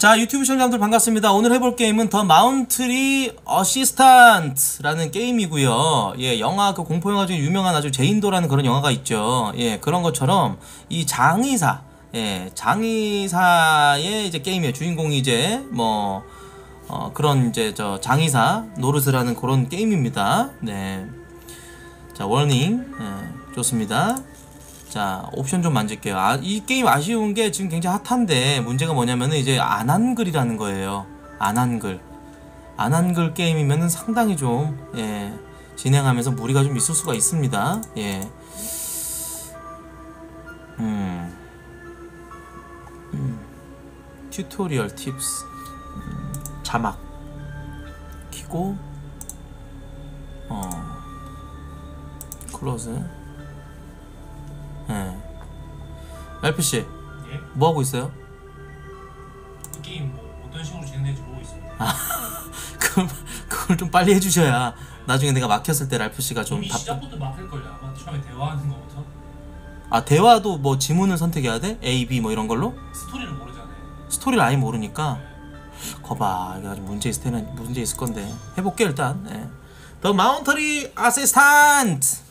자 유튜브 시청자분들 반갑습니다. 오늘 해볼 게임은 The Mortuary Assistant라는 게임이고요. 예 영화 그 공포영화 중에 유명한 아주 제인도라는 그런 영화가 있죠. 예 그런 것처럼 이 장의사 예 장의사의 이제 게임이에요. 주인공이 이제 뭐 어, 그런 이제 저 장의사 노르스라는 그런 게임입니다. 네 자 warning 예, 좋습니다 자 옵션 좀 만질게요. 아, 이 게임 아쉬운 게 지금 굉장히 핫한데 문제가 뭐냐면은 이제 안 한글이라는 거예요. 안 한글. 안 한글 게임이면은 상당히 좀 예, 진행하면서 무리가 좀 있을 수가 있습니다. 예. 음. 음. tutorial tips. 음, 자막. 키고 어. close 예. LPC 예? 뭐 하고 있어요? 이 게임 뭐 어떤 식으로 진행될지 보고 있습니다. 그럼 그걸 좀 빨리 해주셔야 나중에 내가 막혔을 때 랄프 씨가 좀 이미 답답. 시작부터 막힐 걸요. 아마 처음에 대화하는 거부터 아 대화도 뭐 지문을 선택해야 돼? A, B 뭐 이런 걸로? 스토리를 모르잖아요. 스토리를 아예 모르니까 거봐 이게 아주 문제 있을 때는 문제 있을 건데 해볼게 일단. 예. The Mountain Assistant.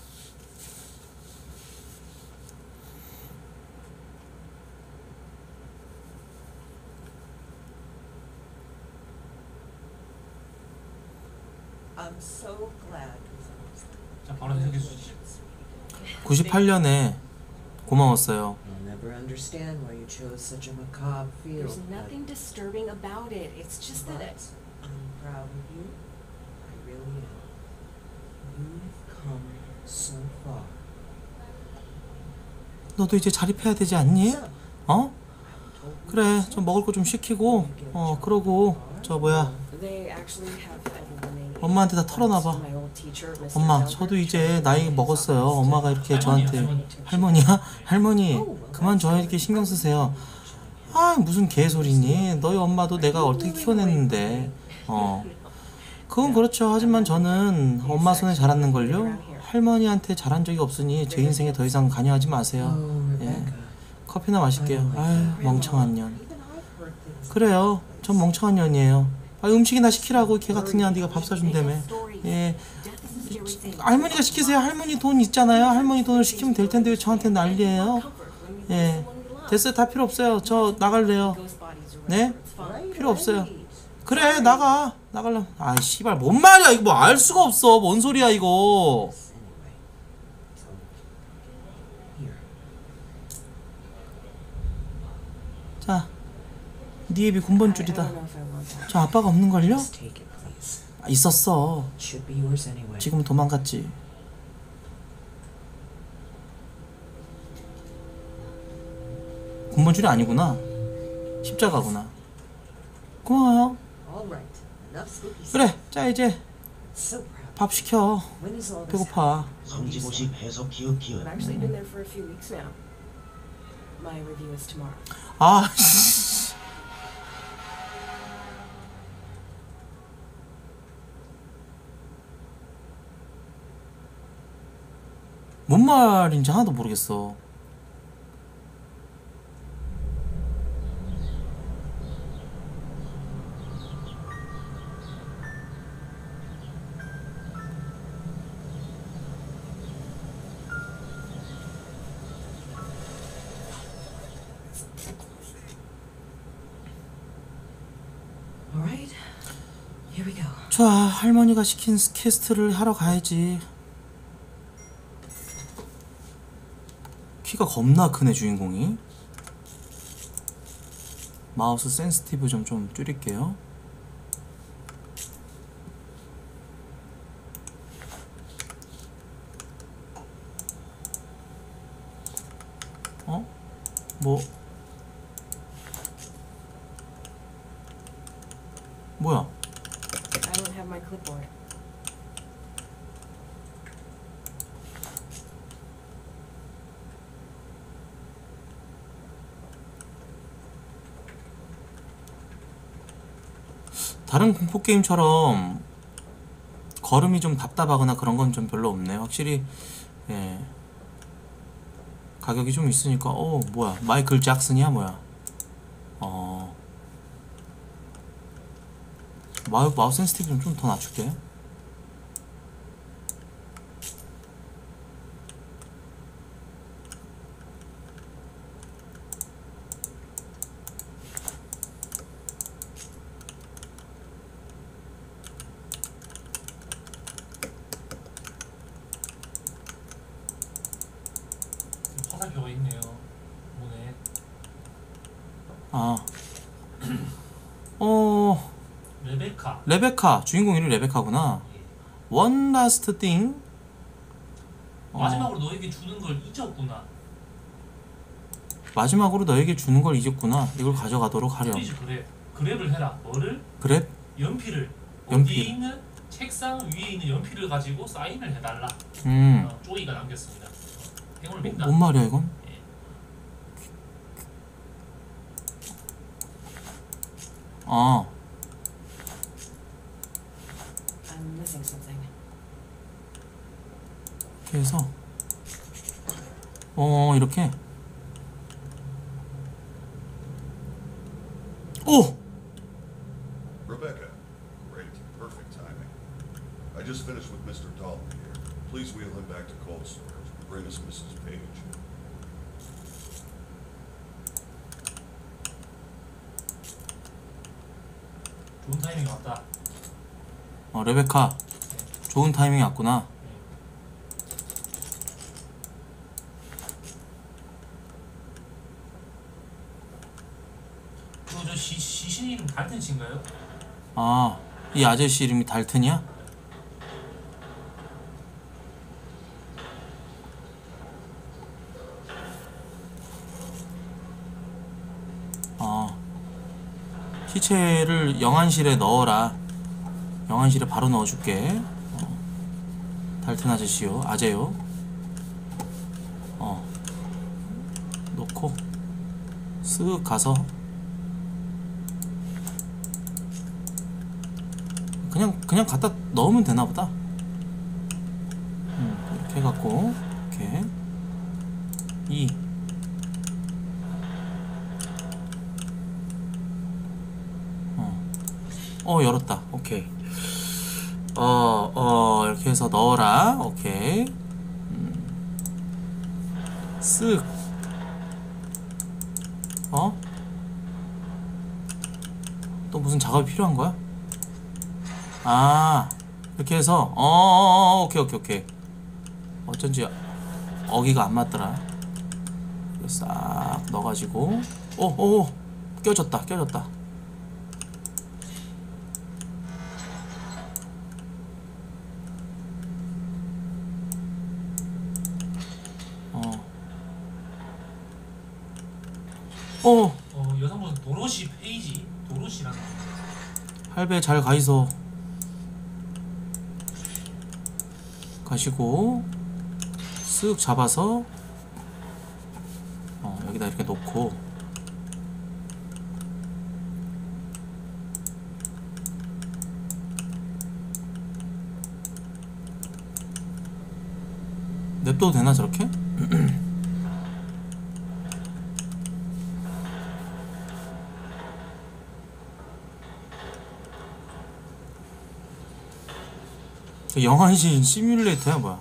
I'm so glad it was almost 자 바로 해석해 주시죠. 98년에 고마웠어요. I'll never understand why you chose such a macabre field. There's but- nothing disturbing about it. It's just that but it. I'm proud of you. I really am. You've come so far. 너도 이제 자립해야 되지 않니? 어? 그래 좀 먹을 거 좀 시키고 어 그러고 저 뭐야 They actually have everyone they need. 엄마한테 다 털어놔봐. 엄마 저도 이제 나이 먹었어요. 엄마가 이렇게 저한테 할머니. 할머니야? 할머니 그만 저에게 신경 쓰세요. 아 무슨 개소리니? 너희 엄마도 내가 어떻게 키워냈는데. 어. 그건 그렇죠. 하지만 저는 엄마 손에 자랐는걸요. 할머니한테 자란 적이 없으니 제 인생에 더 이상 관여하지 마세요. 예. 커피나 마실게요. 아유 멍청한 년. 그래요. 전 멍청한 년이에요 아 음식이나 시키라고 개 같은 년 네가 밥 사준다며. 예. 할머니가 시키세요. 할머니 돈 있잖아요. 할머니 돈을 시키면 될 텐데 왜 저한테 난리예요? 예. 됐어요. 다 필요 없어요. 저 나갈래요. 네? 필요 없어요. 그래 나가. 나갈래. 아 씨발 뭔 말이야 이거 뭐 알 수가 없어. 뭔 소리야 이거. Anyway, so here. 자, 네 입이 군번 I, I 줄이다. don't know if I want that. 저 아빠가 없는 걸요? Just take it, please. 아, 있었어. 지금 도망갔지. 군번 줄이 아니구나. 십자가구나. 고마워요. 그래. 자 이제. 밥 시켜. 배고파. 성지고시 배속 기억 기억 I've 뭔 말인지 하나도 모르겠어. All right. Here we go. 자, 할머니가 시킨 퀘스트를 하러 가야지. 키가 겁나 크네 주인공이. 마우스 센스티브 좀 좀 줄일게요. 다른 공포 게임처럼 걸음이 좀 답답하거나 그런 건 좀 별로 없네요. 확실히 예. 가격이 좀 있으니까 어 뭐야 마이클 잭슨이야 뭐야 어 마우, 마우스 센스티브 좀더 낮출게 레베카. 주인공 이름이 레베카구나 예. One last thing 어, 마지막으로 너에게 주는 걸 잊었구나. 마지막으로 너에게 주는 걸 잊었구나 이걸 가져가도록 하렴 그랩. 그랩을 해라. 뭐를? 그래? 연필을. 연필. 어디에 있는 책상 위에 있는 연필을 가지고 사인을 해달라. 음 어, 쪼이가 남겼습니다. 행운을 빈다. 뭔 말이야 이건? 예. 아 I'm missing something. 이렇게 해서 어 이렇게 오! Rebecca, great, perfect timing. I just finished with Mr. Dalton here. Please wheel him back to cold storage and bring us Mrs. Page. 좋은 타이밍이 왔다. 어 레베카 좋은 타이밍이 왔구나 그리고 저 시, 시신 이름 달튼 씨인가요? 아 이 아저씨 이름이 달튼이야? 아 시체를 영안실에 넣어라 영안실에 바로 넣어줄게 어. 달튼 아저씨요 아재요 어 놓고 쓱 가서 그냥 갖다 넣으면 되나 보다. 음, 이렇게 해갖고 이렇게 이 어, 어 열었다. 오케이. 어, 어, 이렇게 해서 넣어라. 오케이. 음. 쓱. 어? 또 무슨 작업이 필요한 거야? 아 이렇게 해서 어, 어, 어 오케이 오케이 오케이. 어쩐지 어기가 안 맞더라. 싹 넣어가지고. 오오 껴졌다 껴졌다. 어. 어 어, 여성분 도로시 페이지. 도로시라는 할배 잘 가이소 가시고 쓱 잡아서 어, 여기다 이렇게 놓고 냅둬도 되나 저렇게? 저 영화신 시뮬레이터야 뭐야?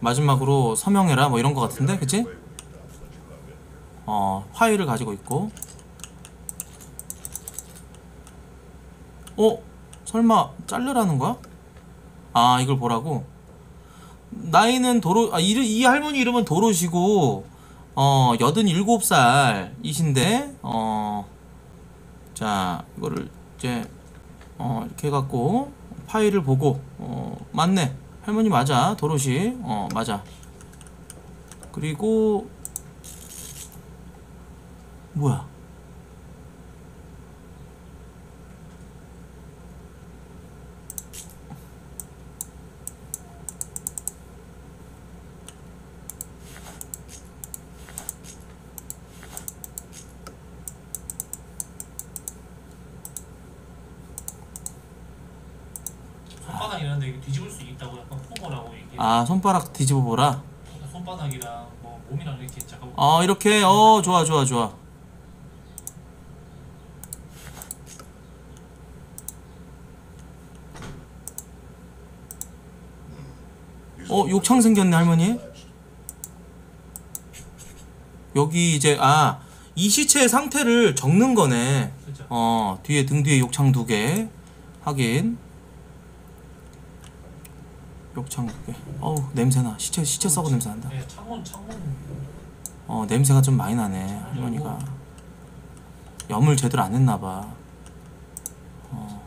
마지막으로 서명해라 뭐 이런 거 같은데 그치? 어 파일을 가지고 있고 어? 설마 자르라는 거야? 아 이걸 보라고? 나이는 도로 아, 이, 이 할머니 이름은 도로시고 어 87살이신데 어 자 이거를 이제 어 이렇게 해갖고 파일을 보고 어 맞네. 할머니 맞아. 도로시. 어 맞아. 그리고 뭐야? 아 손바닥 뒤집어 보라. 손바닥이랑 뭐 몸이랑 이렇게 잠깐. 어 이렇게 어 좋아 좋아 좋아. 어 욕창 생겼네 할머니. 여기 이제 아 이 시체 상태를 적는 거네. 어 뒤에 등 뒤에 욕창 두 개. 확인. 욕창 두개 어우 냄새나 시체 시체 썩은 냄새 난다 네, 창문 창문 어 냄새가 좀 많이 나네 할머니가 염을 제대로 안 했나 봐. 어.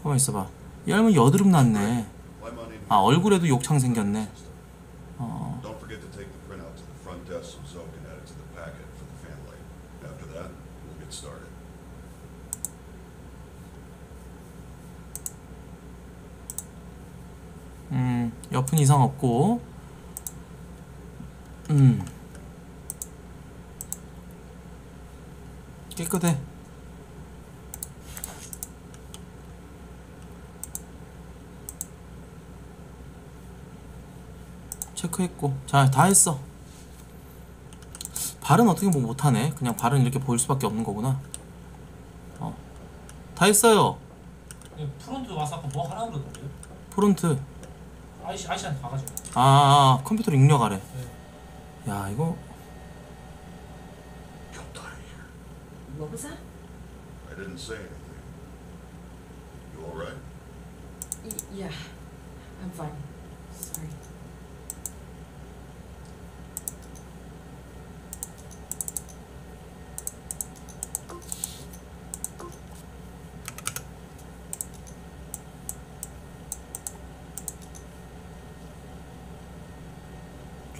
가만 있어봐. 이 할머니 여드름 났네. Here. 아 얼굴에도 욕창 생겼네. 어. Don't forget to take the printout to the front desk so Zoe can add it to the packet for the family. After that, we'll get started. 음 옆은 이상 없고. 음. 깨끗해. 체크했고 자 다 했어 발은 어떻게 뭐 못하네 그냥 발은 이렇게 보일 수밖에 없는 거구나 어 다 했어요 네, 프론트 와서 아까 뭐 하라 그러던데요? 프론트 아이씨 아이씨한테 가가지고 아, 아, 아 컴퓨터로 입력하래 네. 야 이거. What was that? I didn't say anything. You all right? Y- yeah, I'm fine.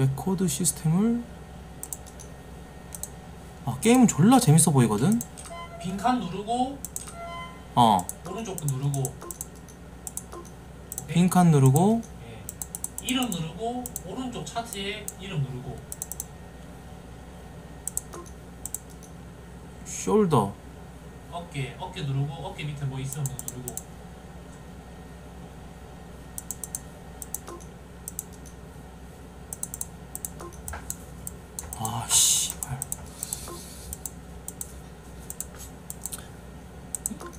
레코드 시스템을 아 게임은 졸라 재밌어 보이거든 빈칸 누르고 어 오른쪽 거 누르고 오케이? 빈칸 누르고 예. 이름 누르고 오른쪽 차트에 이름 누르고 shoulder 어깨 어깨 누르고 어깨 밑에 뭐 있으면 뭐 누르고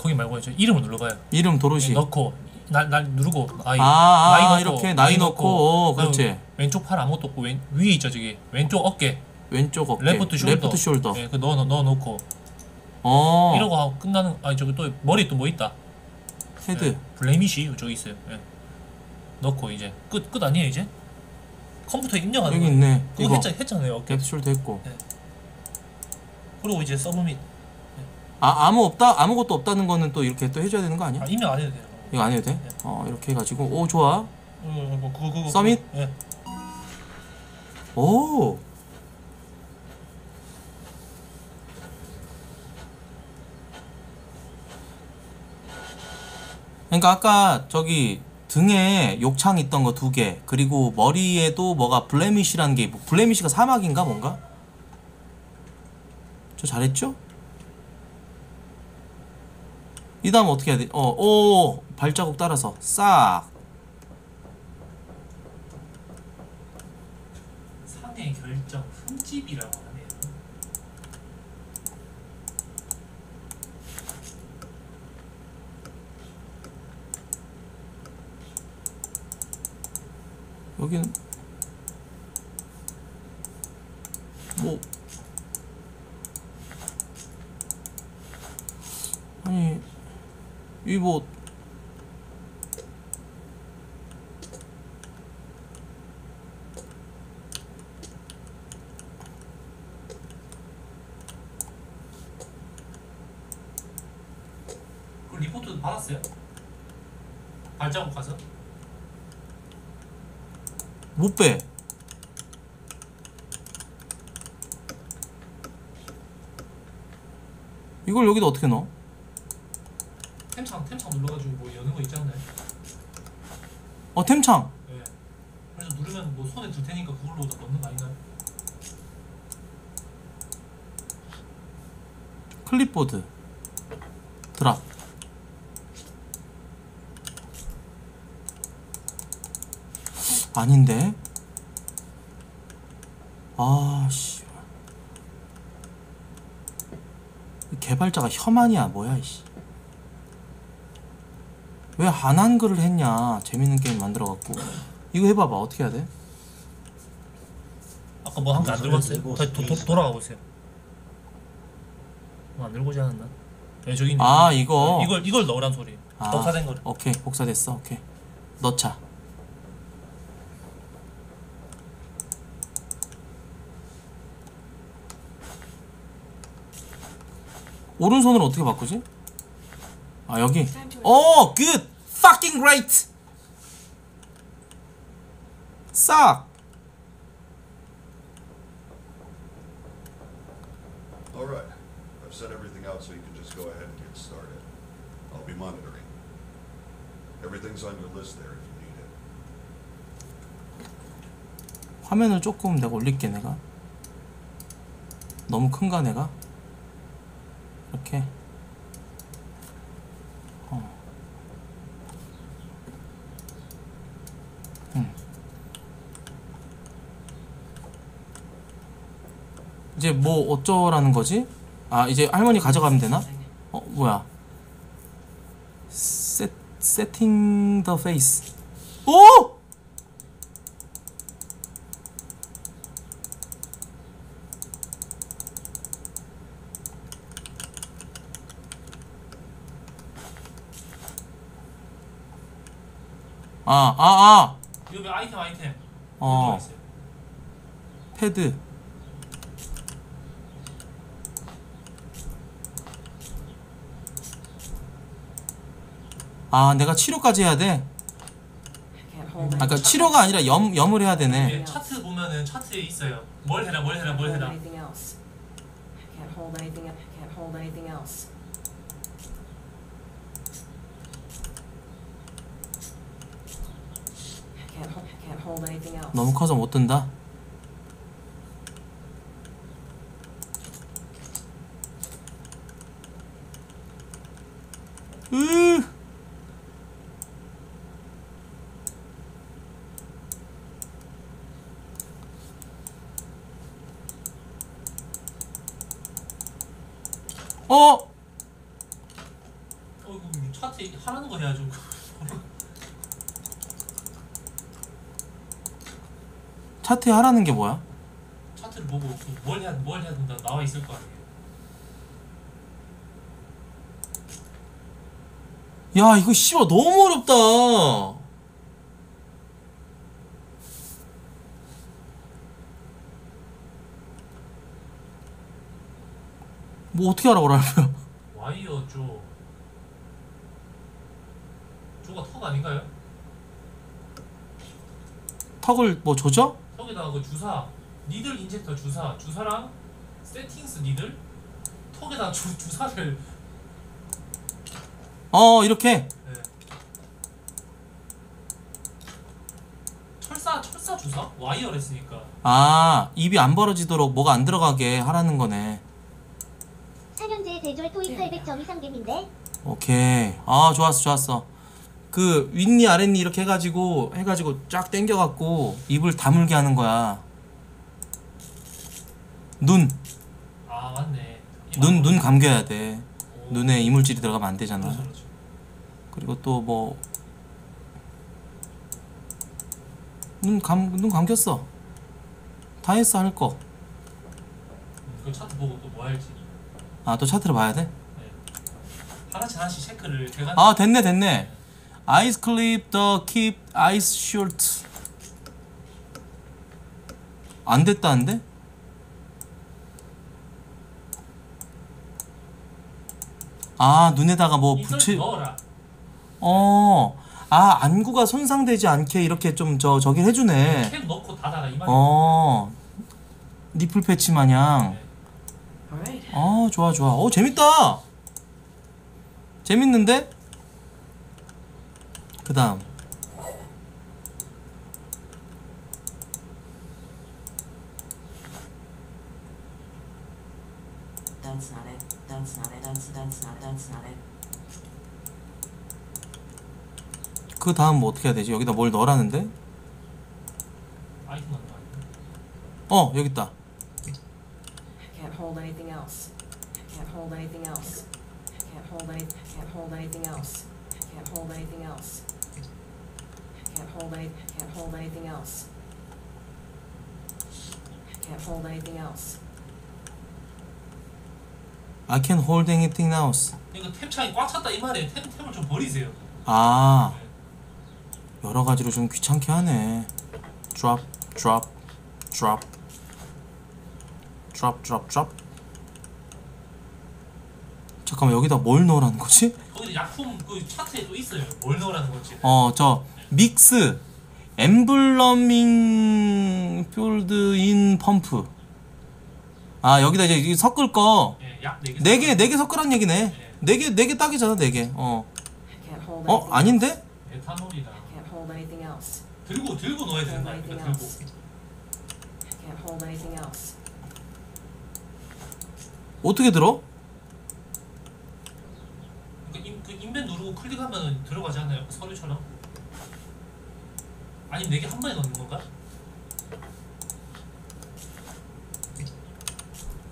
거기 말고 저 이름을 눌러봐요. 이름 도로시. 넣고 날, 날 누르고 나이 아, 아, 나이 넣고 이렇게 나이 넣고, 어, 그다음 그렇지. 왼쪽 팔 아무것도 없고 왼, 위에 있죠 저기. 왼쪽 어깨. 왼쪽 어깨. left shoulder. Left shoulder. 예, 그 넣어 넣어 놓고. 어. 이러고 하고 끝나는 아니 저기 또 머리 또 뭐 있다. head. 예, blemish 저기 있어요. 예. 넣고 이제. 끝 끝 아니에요 이제? 컴퓨터 입력하는 여기 거 있네 그거 했잖아요 어깨. left shoulder 했고. 그리고 이제 서브밋 아 아무 없다 아무것도 없다는 거는 또 이렇게 또 해줘야 되는 거 아니야? 아 입력 안 해도 돼요 이거 안 해도 돼? 네. 어 이렇게 해가지고 오 좋아 어, 뭐 그거 그거 서밋? 그거. 예. 오 그러니까 아까 저기 등에 욕창 있던 거 두 개 그리고 머리에도 뭐가 블레미시라는 게 블레미시가 사막인가 뭔가? 저 잘했죠? 이 다음 어떻게 해야 돼? 어, 오 발자국 따라서 싹 상해 결정 흠집이라고 하네요 여기는 뭐 아니 이뭐 그 리포트 받았어요? 발자국 가서? 못 빼. 이걸 여기다 어떻게 넣어? 템창 템창 눌러가지고 뭐 여는 거 있잖아요 어 템창. 예. 그래서 누르면 뭐 손에 들 테니까 그걸로 다 넣는 거 아닌가요? 클립보드. 드랍. 아닌데? 아, 씨. 개발자가 혐한이야, 뭐야, 이씨. 왜왜안 한글을 했냐 재밌는 게임 만들어갖고 이거 해봐봐 어떻게 해야 돼? 아까 뭐한개안 들고 왔어요? 다시 도, 도. 돌아가 보세요. 뭐안 들고 오지 않았나? 네, 저기 있네. 아, 이거. 이걸 이걸 넣으란 소리. 아, 독화된 거를. 오케이 복사됐어 오케이 넣자 오른손으로 어떻게 바꾸지? 아 여기 오 good fucking great 싹 All right. I've set everything out so you can just go ahead and get started. I'll be monitoring. Everything's on your list there if you need it. 화면을 조금 내가 올릴게 내가 너무 큰가 내가 이렇게 이제 뭐 어쩌라는 거지? 아 이제 할머니 가져가면 되나? 어 뭐야 세, 세팅 더 페이스 오! 아, 아, 아! 여기 아이템 아이템. 어. 패드. 아, 내가 치료까지 해야 돼? 아. 그러니까 치료가 아니라 염, 염을 해야 되네. 차트 보면은 차트에 있어요. 뭘 해라 뭘 해라 뭘 해라. 너무 커서 못 든다. 으. 어? 어 이거 차트 하라는 거 해야죠. 차트에 하라는 게 뭐야? 차트를 보고 그뭘 해야 뭘 해야 된다 나와 있을 거 아니에요. 야, 이거 씨발 너무 어렵다. 뭐 어떻게 그러면? 와이어 조. 턱 아닌가요? 턱을 뭐 조져? 턱에다가 그 주사 needle injector 주사 주사랑 settings needle 턱에다 주, 주사를 어, 이렇게. 네. 철사 철사 주사 와이어를 했으니까 아, 입이 안 벌어지도록 뭐가 안 들어가게 하라는 거네. 4년제 대졸 토익 800점 이상 됨인데 오케이. 아, 좋았어, 좋았어. 그 윗니 아랫니 이렇게 해가지고 해가지고 쫙 당겨갖고 입을 다물게 하는 거야. 눈, 아 맞네 눈, 눈 감겨야 돼. 오. 눈에 이물질이 들어가면 안 되잖아. 그렇죠 그렇죠 그리고 또 뭐 눈 감, 눈 감겼어. 다 했어 할 거. 음, 그 차트 보고 또 뭐 할지 아, 또 차트를 봐야 돼? 네. 하나씩 하나씩 체크를 제가 아, 됐네, 됐네. Eyes clip the keep eyes short. 안 됐다는데? 아, 눈에다가 뭐 붙이, 넣어라 어, 아, 안구가 손상되지 않게 이렇게 좀 저, 저기 해주네. 캡 넣고 닫아라 이 말이야 어, 니플 패치 마냥. 네. 어, 좋아, 좋아. 어, 재밌다! 재밌는데? 그 다음. That's not it. That's not it. That's that's not. Not it. 그 다음 뭐 어떻게 해야 되지? 여기다 뭘 넣으라는데? 어, 여기 있다. Hold anything else. I can't hold anything else. I can't hold anything else. I Can't hold anything else. Can't hold any. Can't hold anything else. Can't hold anything else. I can hold anything else. 그러니까 템창이 꽉 찼다 이 말이에요. 템 템을 좀 버리세요. 아 여러 가지로 좀 귀찮게 하네. drop, drop, drop, drop, drop, drop. 잠깐만 여기다 뭘 넣으라는 거지? 거기 약품 그 차트에 또 있어요. 뭘 넣으라는 건지. 어 저 믹스 엠블러밍 필드 인 펌프. 아 여기다 이제 섞을 거 개. 네개 네 개 섞으란 얘기네. 네 개 네 개 딱이잖아 네 개. 어. 어 아닌데? 에탄올이랑 Can't hold anything else. 들고 들고 넣어야 되는 거 Anything 아닙니까? 들고. else. Can't hold anything else. 어떻게 들어? 그러니까 인, 그 인벤 누르고 클릭하면 들어가지 않나요? 서류처럼? 아니면 네개 한 번에 넣는 건가?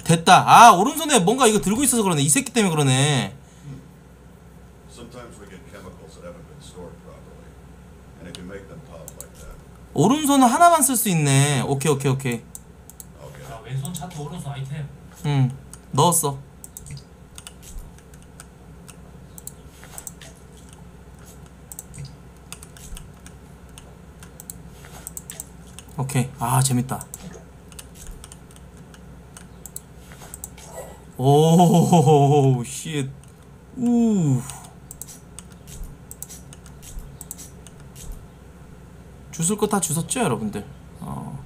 됐다. 아 오른손에 뭔가 이거 들고 있어서 그러네. 이 새끼 때문에 그러네. 오른손은 하나만 쓸 수 있네. 오케이 오케이 오케이. 자 왼손 차트 오른손 아이템. 응 넣었어. 오케이 아 재밌다. 오 shit. 우. 주울 거 다 주웠죠 여러분들. 어.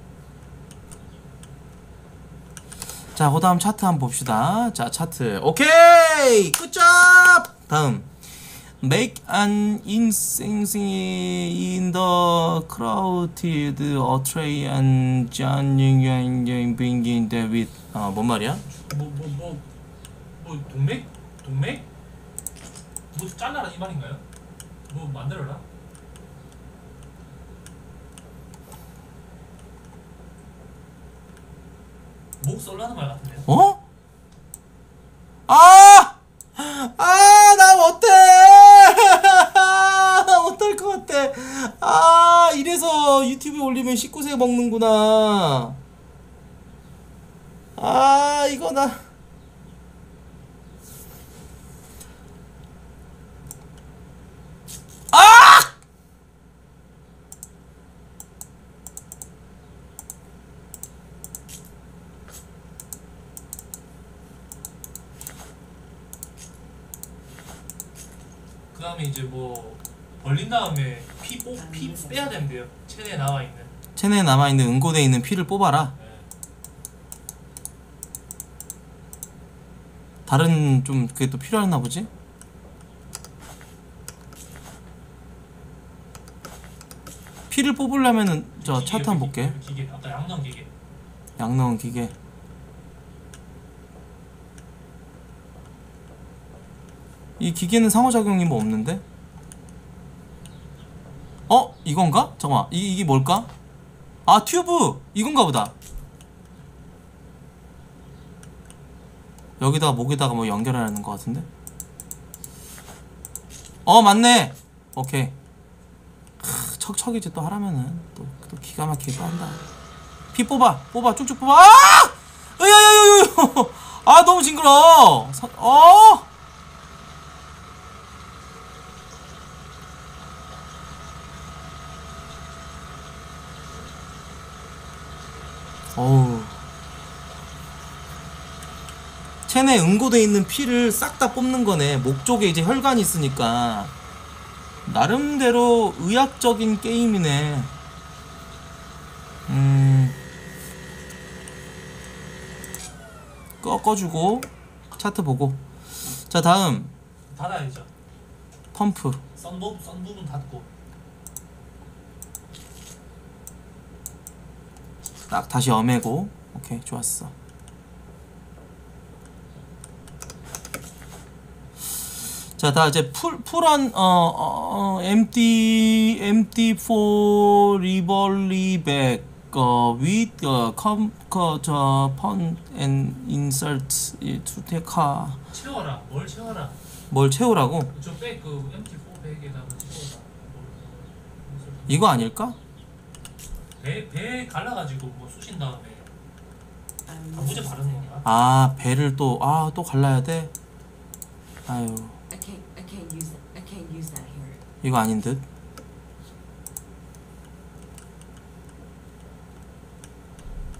자, 그 다음 차트 한번 봅시다. 자, 차트. 오케이! Good job! 다음. Make an incision in the carotid tray and joining bringing the with. 어, 뭔 말이야? 뭐 뭐 뭐 뭐 동맥? 동맥? 뭐 잘라라 이 말인가요? 뭐 만들어라? 목 썰라는 말 같은데요? 어? 아! 아, 나 어때? 나 어떨 것 같 아? 아, 이래서 유튜브에 올리면 19세 먹는구나. 아, 이거 나. 아! 그 다음에 이제 뭐 벌린 다음에 피, 뽑, 피 빼야 된대요 체내에 나와 있는 체내에 남아 있는 응고대에 있는 피를 뽑아라. 예. 다른 좀 그게 또 필요했나 보지? 피를 뽑으려면은 저 차트 한번 볼게. 기계 아까 양념 기계 양 넣은 기계. 이 기계는 상호작용이 뭐 없는데? 어? 이건가? 잠깐만 이, 이게 뭘까? 아 튜브! 이건가 보다 여기다가 목에다가 뭐 연결하는 것 같은데? 어 맞네! 오케이 크, 척척이지 또 하라면은 또, 또 기가 막히게 또 한다 피 뽑아 뽑아 쭉쭉 뽑아 아! 으야야야야 아 너무 징그러 서, 어 체내 응고돼 있는 피를 싹 다 뽑는 거네. 목 쪽에 이제 혈관이 있으니까. 나름대로 의학적인 게임이네. 음. 꺾어주고 차트 보고. 자 다음. 닫아야죠. 펌프. 썬, 부, 썬 부분 닫고. 딱 다시 엄해고. 오케이 좋았어 자, 다 이제 풀 풀한 어, 어 empty empty for back 어 with 어 com저 pun and insert to take 채워라 뭘 채워라 뭘 채우라고? 저백그 MT4 백에 여기다 한번 찍어봐. 이거 아닐까? 배, 배 갈라가지고 뭐 쑤신 다음에 I'm 방부제 missing 바르는. 건가? 아 배를 또 아 또 갈라야 돼. 아유 I can't, I can't use that, I can't use that here. 이거 아닌 듯.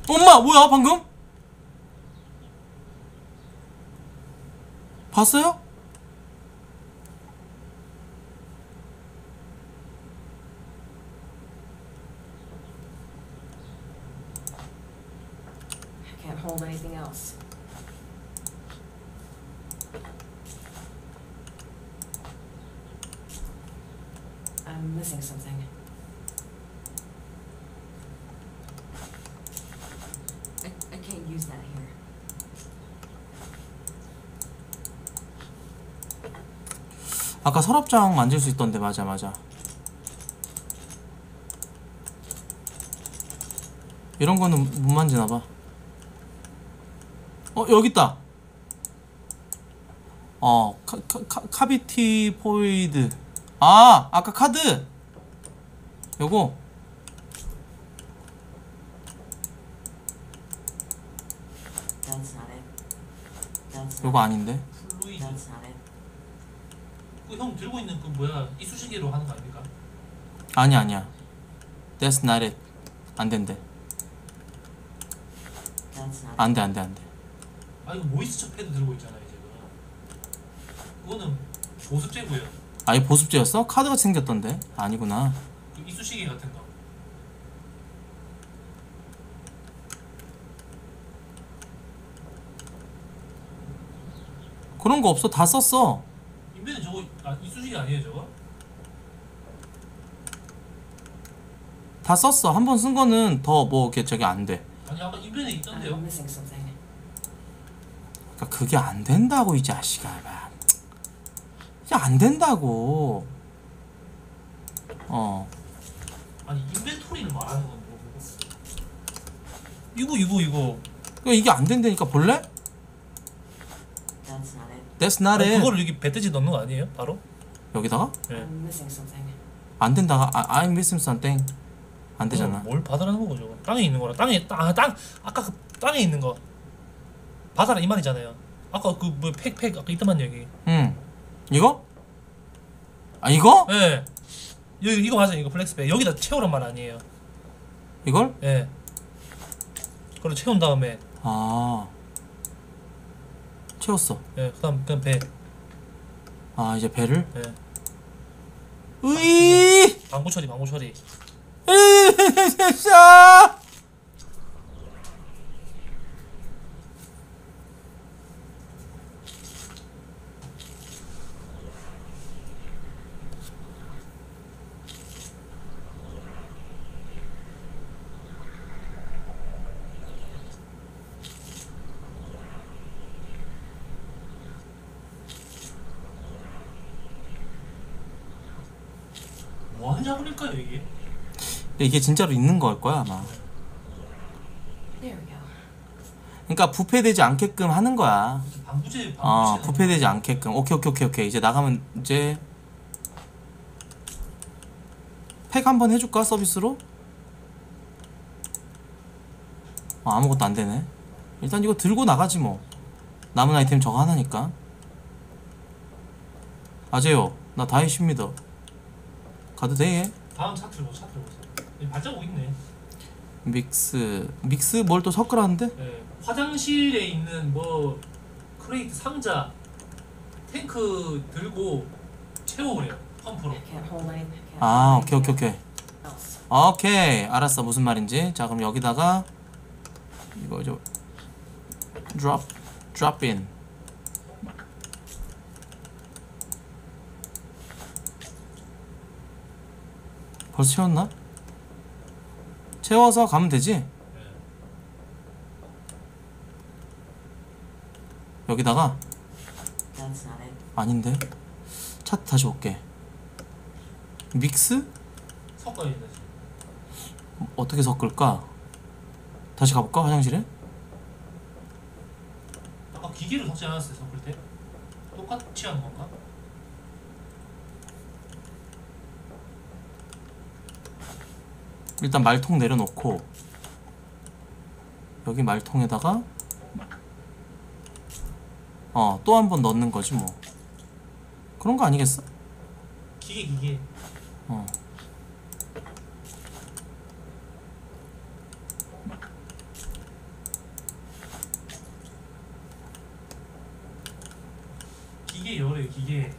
엄마 뭐야 방금? 봤어요? I can't hold anything else. I'm missing something. I, I can't use that here. 아까 서랍장 만질 수 있던데 맞아 맞아. 이런 거는 못 만지나 봐. 어 여기 있다. 어 카, 카, 카, cavity fluid. 아 아까 카드. 요거 요거 아닌데. Fluid. That's not it. 그 형 들고 있는 그 뭐야 이쑤시개로 하는 거 아닙니까? 아니 아니야. That's not it. 안 된대. 안 돼, 안 돼, 안 돼. 아 이거 모이스처 패드 들고 있잖아요 지금. 그거는 보습제고요. 아이 보습제였어? 카드가 생겼던데. 아니구나. 그 이쑤시개 같은 거. 그런 거 없어. 다 썼어. 아 이쑤시개 아니에요 저거? 다 썼어. 한 번 쓴 거는 더 뭐 이렇게 저기 안 돼. 아니 아까 인벤에 I'm 있던데요. missing something. 그러니까 그게 안 된다고 이 자식아. 봐. 이게 안 된다고. 어. 아니 인벤토리를 말하는 건 뭐고? 이거 이거 이거. 그러니까 이게 안 된다니까 볼래? That's not it. That's not it. 그거를 여기 배트지 넣는 거 아니에요? 바로? 여기다가 네. Something. 안 된다가 아, I'm missing something. 안 되잖아. 뭘 받으라는 거고 저거? 땅에 있는 거라. 땅에 땅, 아, 땅 아까 그 땅에 있는 거. 받아라 이 말이잖아요. 아까 그 뭐 팩팩 아까 있더만 여기. 응. 이거? 아 이거? 예. 여기 이거 맞아요. 이거 flex bag. 여기다 채우란 말 아니에요. 이걸? 예. 그걸 채운 다음에 아. 채웠어. 예. 그다음 그냥 배. 아 이제 배를? 예. 으이! 방부 처리 방부 처리. 으이샤! 뭐 하는 작업일까요 이게? 이게 진짜로 있는 걸 거야 아마. 그러니까 부패되지 않게끔 하는 거야. 방부제 방부제. 어, 부패되지 않게끔. 오케이, 오케이, 오케이, 오케이. 이제 나가면 이제 팩 한번 해줄까 서비스로? 어, 아무것도 안 되네. 일단 이거 들고 나가지 뭐. 남은 아이템 저거 하나니까. 아재요, 나 다이십니다. 가도 돼? 다음 보자 차트를 보자. 여기 발자국 있네. mix, mix 뭘 또 섞으라는데? 예. 화장실에 있는 뭐 crate 상자 탱크 들고 채워버려 펌프로. 아, 오케이, 오케이, 오케이. 오케이 알았어 무슨 말인지 자 그럼 여기다가 이거 저 drop drop in 벌써 채웠나? 채워서 가면 되지? 예. 여기다가. 아닌데 차트 다시 볼게 믹스? 어떻게 섞을까? 다시 가볼까 화장실에? 아까 기계를 섞지 않았어요 섞을 때? 똑같이 하는 건가? 일단 말통 내려놓고 여기 말통에다가 어 또 한 번 넣는 거지 뭐 그런 거 아니겠어? 기계 기계 어 기계 열어요 기계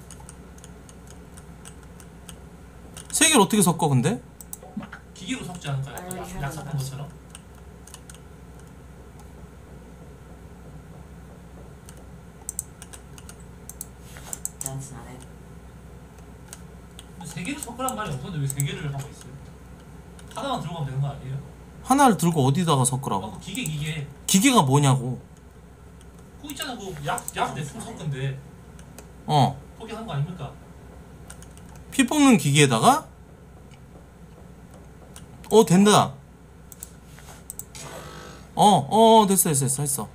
세 개를 어떻게 섞어 근데? 기계로 섞지 않을까요? I already 약- have 약 섞은 that. 것처럼 That's not it. 근데 세 개를 섞으란 말이 없었는데 왜 세 개를 하고 있어요? 하나만 들고 가면 되는 거 아니에요? 하나를 들고 어디다가 섞으라고? 아까 기계 기계. 기계가 뭐냐고. 그거 있잖아 그약약 내품 섞은데. 어. 거기 하는 거 아닙니까? 피 뽑는 기계에다가? 어 된다. 어어 됐어 됐어 됐어 했어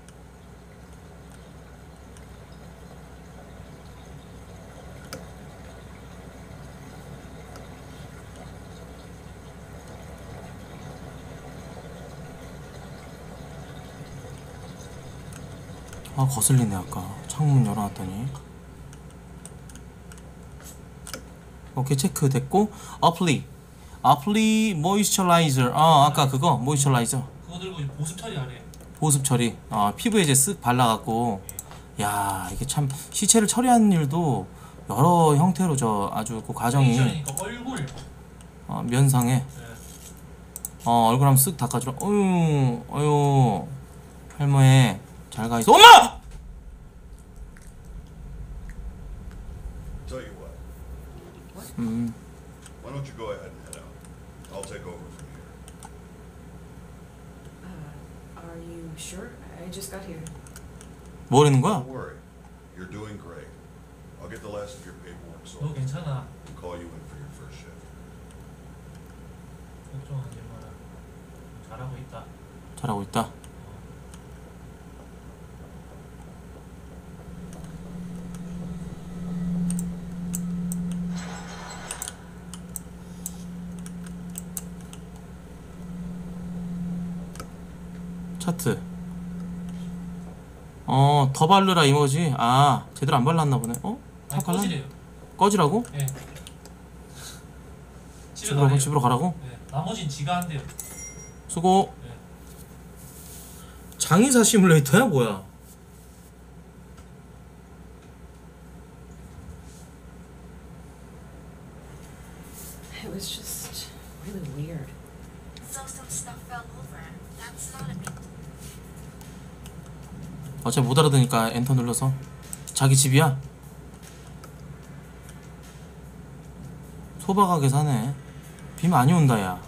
거슬리네 아까. 창문 열어놨더니. 오케이 체크 됐고. Apply. Apply moisturizer. 어 아까 그거 moisturizer. 그거 들고 보습 처리하래 보습 처리. 어 피부에 이제 쓱 발라갖고. 야 이게 참 시체를 처리하는 일도 여러 형태로 저 아주 그 과정이 얼굴. 어, 면상에. 예. 어 얼굴 한번 쓱 닦아주라 어유 어유 할머니 잘가 있어. 엄마 Tell you what, 음 why don't you go ahead and head out? I'll take over from here. Uh, are you sure? I just got here. 뭐라는 거야 Don't worry, you're doing great. I'll get the last of your paperwork 너 sorted 괜찮아 and call you in for your first shift. 걱정하지 마라 잘하고 있다 잘하고 있다 차트 어더 바르라 이거지 아 제대로 안 발랐나 보네 어? 다 아니 꺼지래요 꺼지라고? 예 집에 집으로, 가래요. 집으로 가라고? 예 나머진 지가 한대요 수고 예. 장의사 시뮬레이터야 뭐야 It was just really weird. So some stuff fell over. That's not a big 어차피 못 알아듣으니까 엔터 눌러서. 자기 집이야? 소박하게 사네. 비 많이 온다 야.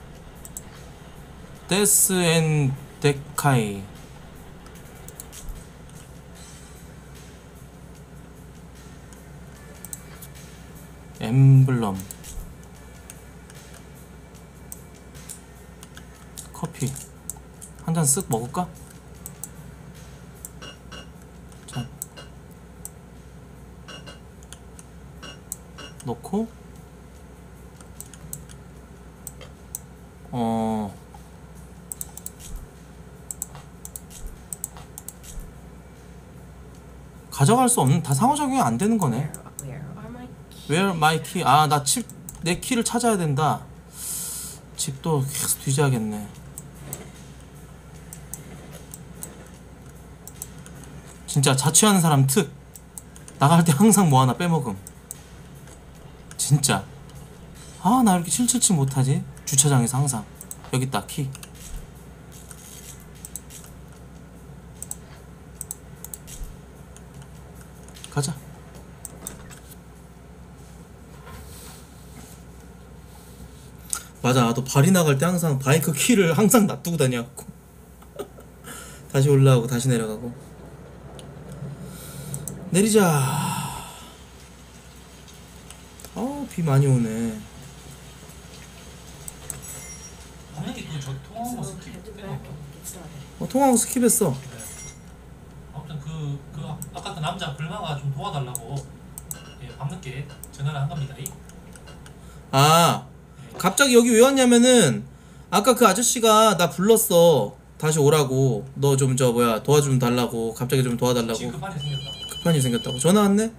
Death and decay. Embalm. 커피. 한 잔 쓱 먹을까? 자 넣고 어 가져갈 수 없는 다 상호 적용이 안 되는 거네. Where, my key? 아, 나집내 키를 찾아야 된다. 집도 계속 뒤져야겠네. 진짜 자취하는 사람 특. 나갈 때 항상 뭐 하나 빼먹음. 진짜. 아, 나 이렇게 777 못하지? 주차장에서 항상. 여기 있다, 키. 가자. 맞아 나도 발이 나갈 때 항상 바이크 키를 항상 놔두고 다녀갖고 다시 올라가고 다시 내려가고 내리자 아 비 많이 오네 당연히 그저 So skip. 어, 통화하고 skip했어 네. 아무튼 그, 그 아- 아까 그 남자 불마가 좀 도와달라고 예, 밤늦게 전화를 한 겁니다. 이. 아 예. 갑자기 여기 왜 왔냐면은 아까 그 아저씨가 나 불렀어 다시 오라고 너 좀 저 뭐야 도와 좀 달라고 갑자기 좀 도와달라고 지금 급한 일 생겼다고. 급한 일 생겼다고 전화 왔네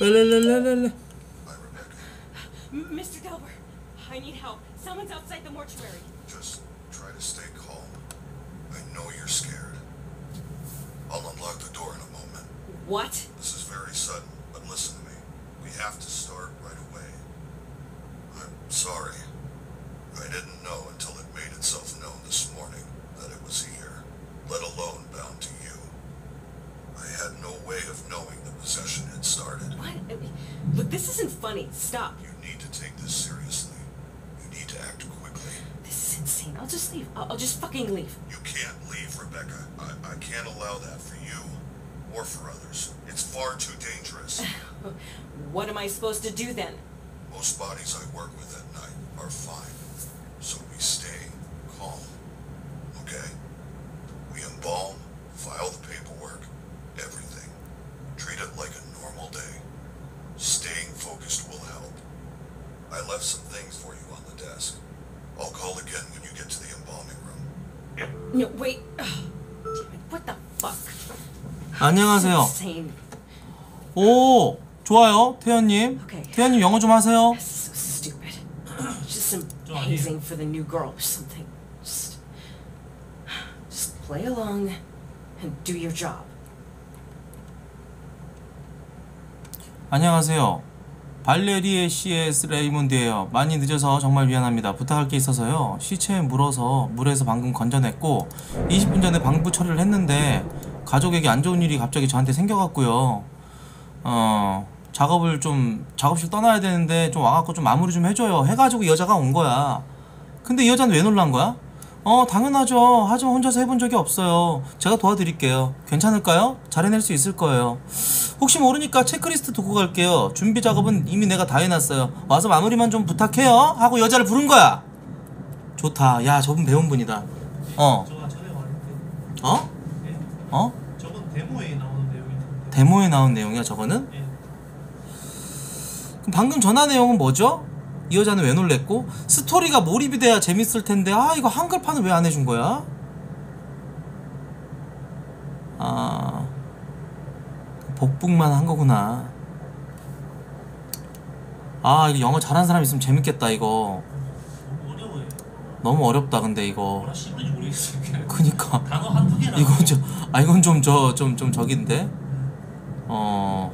La, la, la, la, la. Mr. Delver, I need help. Someone's outside the mortuary. Just try to stay calm. I know you're scared. I'll unlock the door in a moment. What? This is very sudden, but listen to me. We have to start right away. I'm sorry. I didn't know until it made itself known this morning that it was here, let alone bound to you. I had no way of knowing the possession had started. What? I mean, Look, this isn't funny. Stop. You need to take this seriously. You need to act quickly. This is insane. I'll just leave. I'll, I'll just fucking leave. You can't leave, Rebecca. I, I can't allow that for you or for others. It's far too dangerous. What am I supposed to do then? Most bodies I work with at night are fine. So we stay calm. Okay? We embalm, file the 안녕하세요. 오 좋아요 태연님. 태연님 영어 좀 하세요 hazing for the new girl or something. Just, just play along and do your job. 안녕하세요. 발레리에 CS 레이몬드예요. 많이 늦어서 정말 미안합니다. 부탁할 게 있어서요. 시체에 물어서 물에서 방금 건져냈고 20분 전에 방부 처리를 했는데 가족에게 안 좋은 일이 갑자기 저한테 생겨갖고요. 어 작업을 좀 작업실 떠나야 되는데 좀 와갖고 좀 마무리 좀 해줘요. 해가지고 이 여자가 온 거야. 근데 이 여자는 왜 놀란 거야? 어 당연하죠. 하지만 혼자서 해본 적이 없어요. 제가 도와드릴게요. 괜찮을까요? 잘 해낼 수 있을 거예요. 혹시 모르니까 체크리스트 두고 갈게요. 준비 작업은 이미 내가 다 해놨어요. 와서 마무리만 좀 부탁해요. 하고 여자를 부른 거야. 좋다. 야 저분 배운 분이다. 어? 어? 예. 어? 저건 데모에 나오는 내용인데. 데모에 나온 내용이야 저거는? 예. 그럼 방금 전화 내용은 뭐죠? 이 여자는 왜 놀랬고? 스토리가 몰입이 돼야 재밌을 텐데 아 이거 한글판은 왜안 해준 거야? 아 복북만 한 거구나. 아 이거 영어 잘하는 사람 있으면 재밌겠다 이거. 너무 어렵다 근데 이거. 뭐라 씹는지 모르겠어요. 그냥 그니까 단어 한두 개나. 이건 좀아 이건 좀 저 좀 좀 저긴데. 어.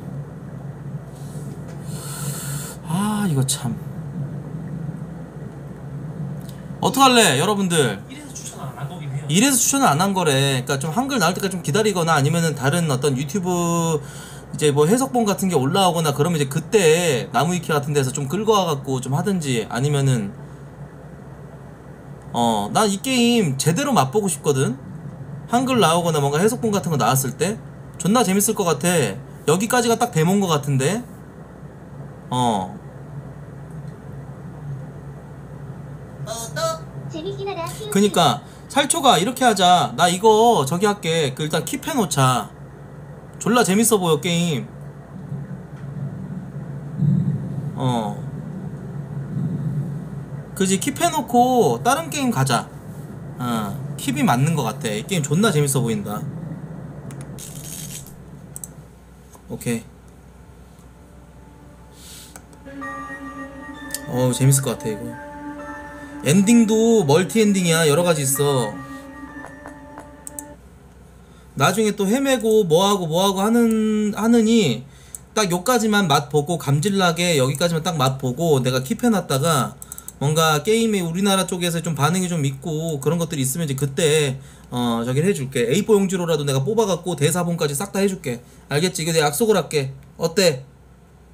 아 이거 참. 어떡할래 여러분들 이래서 추천 안 한 거긴 해요. 이래서 추천을 안 한 거래. 그러니까 좀 한글 나올 때까지 좀 기다리거나 아니면은 다른 어떤 유튜브 이제 뭐 해석본 같은 게 올라오거나 그러면 이제 그때 나무위키 같은 데서 좀 끌고 와갖고 좀 하든지 아니면은 어난이 게임 제대로 맛보고 싶거든. 한글 나오거나 뭔가 해석본 같은 거 나왔을 때 존나 재밌을 것 같아. 여기까지가 딱 데모인 것 같은데. 어. 키우키. 그니까 살초가 이렇게 하자 나 이거 저기 할게 그 일단 킵해 놓자 졸라 재밌어 보여 게임 어 그지? keep해놓고 다른 게임 가자. 어 keep이 맞는 것 같아. 이 게임 존나 재밌어 보인다. 오케이. 어 재밌을 것 같아 이거. 엔딩도 멀티 엔딩이야. 여러 가지 있어. 나중에 또 헤매고 뭐하고 뭐하고 하는 하느니 딱 요까지만 맛 보고 감질나게 여기까지만 딱 맛 보고 내가 킵해놨다가 뭔가 게임이 우리나라 쪽에서 좀 반응이 좀 있고 그런 것들이 있으면 이제 그때 어 저기를 해줄게 A4 용지로라도 내가 뽑아갖고 대사본까지 싹 다 해줄게 알겠지 이거 내가 약속을 할게 어때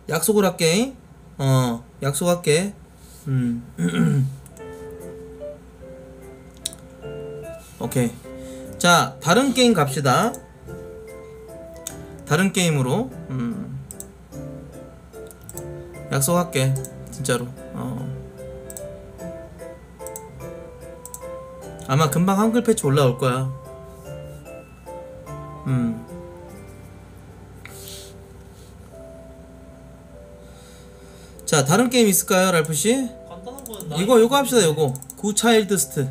약속을 할게 어 약속할게 음 오케이. 자, 다른 게임 갑시다. 다른 게임으로. 음. 약속할게. 진짜로. 어. 아마 금방 한글 패치 올라올 거야. 음. 자 다른 게임 있을까요 랄프 씨? 간단한 나 이거 요거 합시다 요거 good child 스트